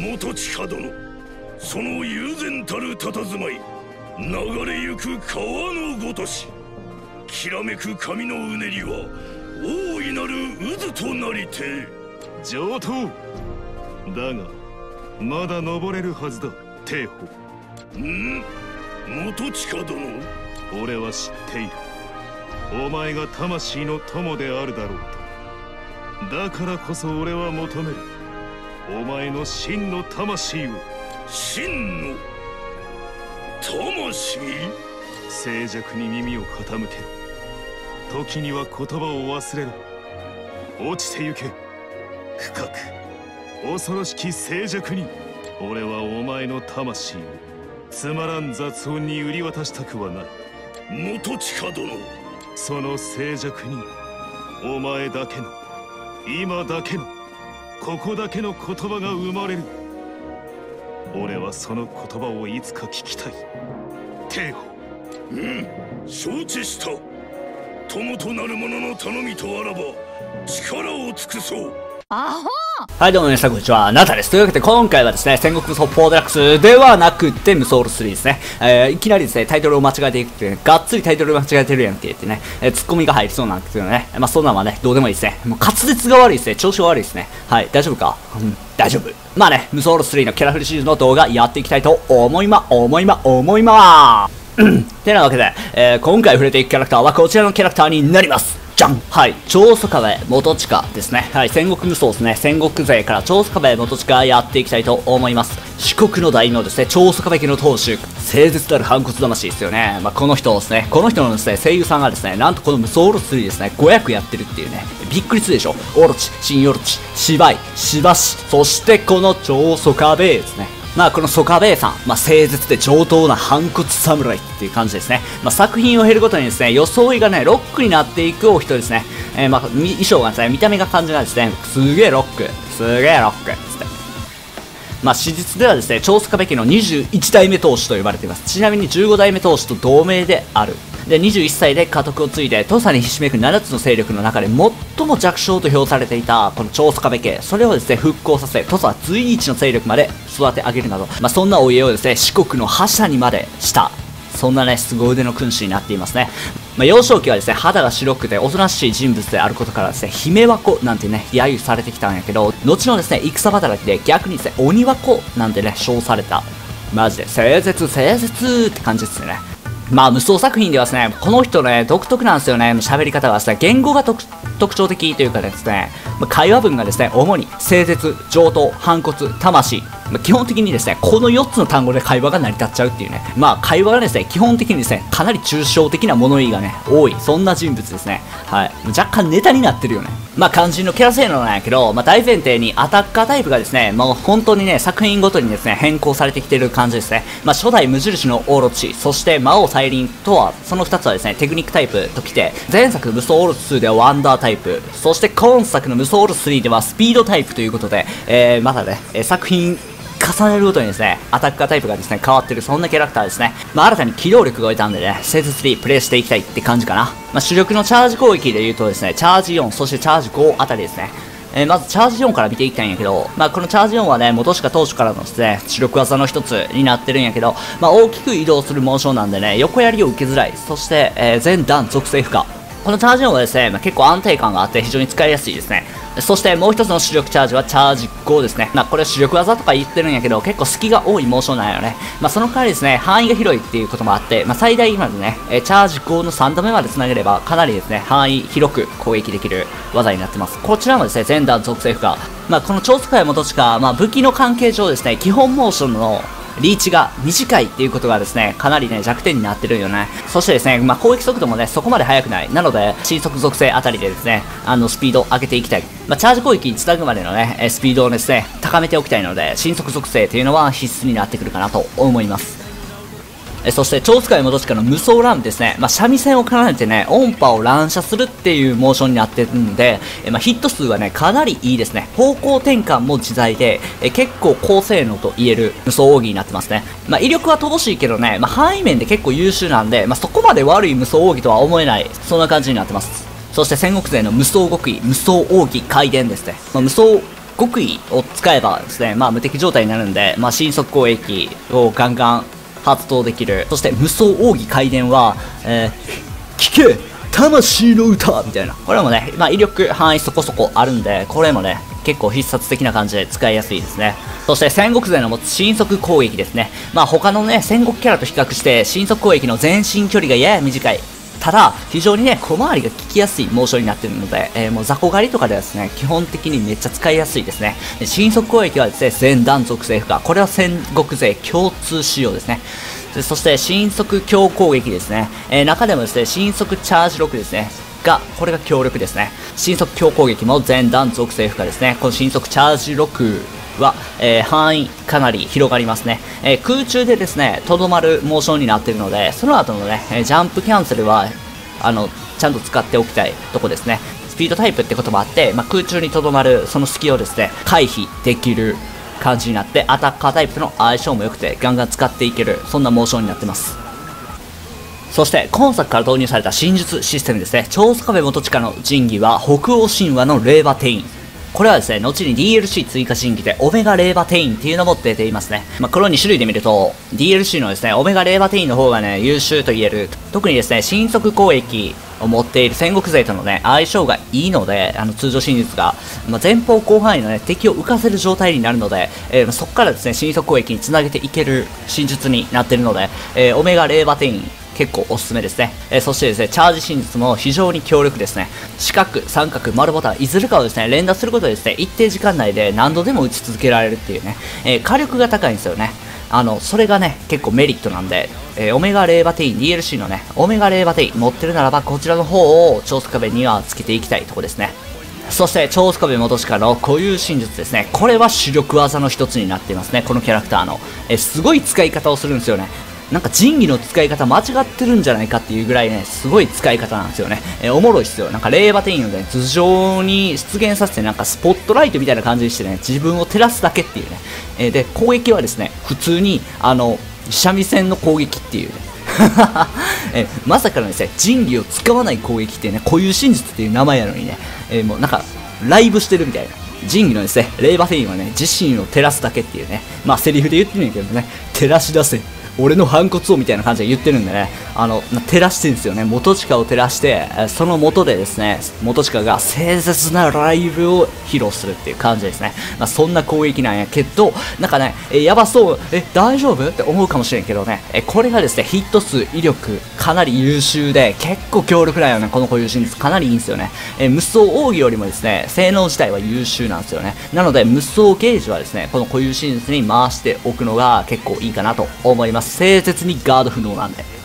元親殿。その悠然たる佇まい流れゆく川のごとしきらめく髪のうねりは大いなる渦となりて。上等。だがまだ登れるはずだ。帝保ん？元親殿？俺は知っている。お前が魂の友であるだろうと。だからこそ俺は求めるお前の真の魂を真の魂？静寂に耳を傾ける時には言葉を忘れろ。落ちてゆけ。深く恐ろしき静寂に俺はお前の魂をつまらん雑音に売り渡したくはない。元親殿その静寂にお前だけの今だけのここだけの言葉が生まれる。俺はその言葉をいつか聞きたい。帝保うん。承知した。友となる者の頼みとあらば力を尽くそう。はいどうも皆さんこんにちは、ナタです。というわけで今回はですね、戦国無双4デラックスではなくて無双ル3ですね。えー、いきなりですね、タイトルを間違えていくっていうね、がっつりタイトル間違えてるやんけってね、えー、ツッコミが入りそうなんですけどね。まあそんなんはね、どうでもいいですね。もう滑舌が悪いですね、調子が悪いですね。はい、大丈夫か？うん、大丈夫。まあね、無双ル3のキャラフルシリーズの動画やっていきたいと思いま、思いま、思いまーてなわけで、えー、今回触れていくキャラクターはこちらのキャラクターになります。じゃんはい、長宗我部元親ですね。はい、戦国無双ですね。戦国勢から長宗我部元親やっていきたいと思います。四国の大名ですね、長宗我部家の当主、誠実なる反骨魂ですよね。まあ、この人ですね、この人のですね、声優さんがですね、なんとこの無双オロチ3ですね、5役やってるっていうね、びっくりするでしょ。オロチ、新オロチ、芝居、しばし、そしてこの長宗我部ですね。まあこのソカベイさん、まあ誠実で上等な反骨侍っていう感じですね。まあ作品を経るごとにですね、装いがね、ロックになっていくお人ですね。えー、まあ衣装がですね、見た目が感じがですね、すげえロック、すげえロック、まあ史実ではですね、長塚部家の21代目当主と呼ばれています。ちなみに15代目当主と同盟であるで21歳で家督を継いで土佐にひしめく7つの勢力の中で最も弱小と評されていたこの長宗我部家それをですね復興させ土佐随一の勢力まで育て上げるなど、まあ、そんなお家をですね四国の覇者にまでしたそんなね、凄腕の君主になっていますね。まあ、幼少期はですね、肌が白くておとなしい人物であることからですね、姫和子なんてね、揶揄されてきたんやけど、後のですね、戦働きで逆にですね、鬼和子なんてね、称された。マジで、誠実、誠実って感じですね。まあ無双作品ではですね、この人ね、独特なんですよね、喋り方がですね、言語が特徴的というかですね、会話文がですね、主に誠実、上等、反骨、魂、基本的にですね、この4つの単語で会話が成り立っちゃうっていうね、まあ会話がですね、基本的にですね、かなり抽象的な物言いがね、多い、そんな人物ですね。はい。若干ネタになってるよね。まあ肝心のキャラ性能なんやけど、まあ大前提にアタッカータイプがですね、もう本当にね、作品ごとにですね、変更されてきてる感じですね。まあ初代無印のオロチ、そして魔王再臨とは、その2つはですね、テクニックタイプときて、前作無双オーロチ2ではワンダータイプ、そして今作の無双オーロチ3ではスピードタイプということで、えー、またね、作品重ねるごとにですね、アタッカータイプがですね、変わってる、そんなキャラクターですね。まあ、新たに機動力がいたんでね、セーズ3プレイしていきたいって感じかな。まあ、主力のチャージ攻撃で言うとですね、チャージ4、そしてチャージ5あたりですね。えー、まずチャージ4から見ていきたいんやけど、まあ、このチャージ4はね、元か当初からのですね、主力技の一つになってるんやけど、まあ、大きく移動するモーションなんでね、横やりを受けづらい。そして、えー、全段属性負荷。このチャージ4はですね、まあ、結構安定感があって非常に使いやすいですね。そしてもう一つの主力チャージはチャージ5ですね。まあこれは主力技とか言ってるんやけど、結構隙が多いモーションなんよね。まあその代わりですね、範囲が広いっていうこともあって、まあ最大までね、えチャージ5の3度目まで繋げれば、かなりですね、範囲広く攻撃できる技になってます。こちらもですね、前段属性負荷。まあこの超使い元しか、まあ武器の関係上ですね、基本モーションのリーチが短いっていうことがですね、かなりね、弱点になってるよね。そしてですね、まあ、攻撃速度もね、そこまで速くない。なので、新速属性あたりでですね、あの、スピードを上げていきたい。まあ、チャージ攻撃につなぐまでのね、スピードをですね、高めておきたいので、新速属性というのは必須になってくるかなと思います。えそして超使い元近の無双ランですね、まあ、三味線を奏でてね音波を乱射するっていうモーションになってるんで、えまあ、ヒット数はねかなりいいですね。方向転換も自在でえ結構高性能と言える無双奥義になってますね、まあ、威力は乏しいけどね、まあ、範囲面で結構優秀なんで、まあ、そこまで悪い無双奥義とは思えないそんな感じになってます。そして戦国勢の無双極意無双奥義回伝ですね、ま、無双極意を使えばですね、まあ無敵状態になるんで、まあ新速攻撃をガンガン発動できる。そして無双奥義回伝は、えー、聞け魂の歌みたいな。これもね、まあ威力範囲そこそこあるんで、これもね、結構必殺的な感じで使いやすいですね。そして戦国勢の持つ神速攻撃ですね。まあ他のね、戦国キャラと比較して、神速攻撃の前進距離がやや短い。ただ、非常にね、小回りが効きやすいモーションになっているので、えー、もう雑魚狩りとかではですね、基本的にめっちゃ使いやすいですね。新速攻撃はですね、全弾属性負荷。これは戦国勢共通仕様ですね。そして、新速強攻撃ですね。えー、中でもですね、新速チャージ6ですね。が、これが強力ですね。新速強攻撃も全弾属性負荷ですね。この新速チャージ6は、えー、範囲かなり広がりますね、えー、空中でですねとどまるモーションになっているのでその後のねジャンプキャンセルはあのちゃんと使っておきたいとこですね。スピードタイプってこともあって、まあ、空中にとどまるその隙をですね回避できる感じになってアタッカータイプの相性も良くてガンガン使っていけるそんなモーションになってます。そして今作から導入された真術システムですね。超スカベ元親の神器は北欧神話の霊馬テイン。これはですね、後に DLC 追加新規でオメガレーバテインっていうのも出ていますね。まあ、この2種類で見ると、DLC のですね、オメガレーバテインの方がね、優秀と言える。特にですね、新速攻撃を持っている戦国勢とのね、相性がいいので、あの、通常真実が、まあ、前方広範囲のね、敵を浮かせる状態になるので、えー、そこからですね、新速攻撃につなげていける真術になっているので、えー、オメガレーバテイン結構おすすめですね。えー、そしてですね、チャージ真実も非常に強力ですね。四角、三角、丸ボタン、いずれかをですね、連打することでですね、一定時間内で何度でも打ち続けられるっていうね、えー、火力が高いんですよね。あの、それがね、結構メリットなんで、えー、オメガレーバテイン、DLC のね、オメガレーバテイン持ってるならば、こちらの方を超スカベにはつけていきたいとこですね。そして、超スカベ元親の固有真術ですね。これは主力技の一つになっていますね。このキャラクターの。えすごい使い方をするんですよね。なんか仁義の使い方間違ってるんじゃないかっていうぐらいね、すごい使い方なんですよね。えー、おもろいっすよ。なんか令和店員をね、頭上に出現させて、なんかスポットライトみたいな感じにしてね、自分を照らすだけっていうね。えー、で、攻撃はですね、普通に、あの、三味線の攻撃っていうね。えまさかのですね、仁義を使わない攻撃ってね、固有真実っていう名前やのにね、え、もうなんか、ライブしてるみたいな。仁義のですね、レイバフェインはね、自身を照らすだけっていうね、まあセリフで言ってるんやけどね、照らし出せ、俺の反骨をみたいな感じで言ってるんでね、あの、照らしてるんですよね。元近を照らして、その元でですね、元近が誠実なライブを披露するっていう感じですね。まあ、そんな攻撃なんやけど、なんかね、え、やばそう、え、大丈夫？って思うかもしれんけどね、え、これがですね、ヒット数、威力、かなり優秀で、結構強力だよね、この固有真実。かなりいいんですよね。え、無双奥義よりもですね、性能自体は優秀なんですよね。なので、無双ゲージはですね、この固有真実に回しておくのが結構いいかなと思います。誠実にガード不能なんで。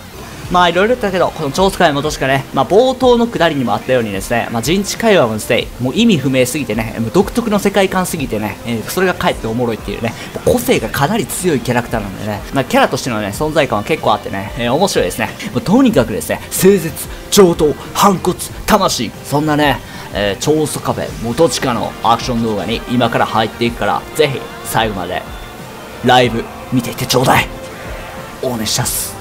まあいろいろだけど、この超使い元しかね、まあ冒頭のくだりにもあったようにですね、まあ人知会話もですね、もう意味不明すぎてね、もう独特の世界観すぎてね、えー、それがかえっておもろいっていうね、個性がかなり強いキャラクターなんでね、まあキャラとしてのね、存在感は結構あってね、えー、面白いですね。もうとにかくですね、誠実、上等、反骨、魂、そんなね、えー、超速カフェ元近のアクション動画に今から入っていくから、ぜひ最後までライブ見ていってちょうだい。お願いします。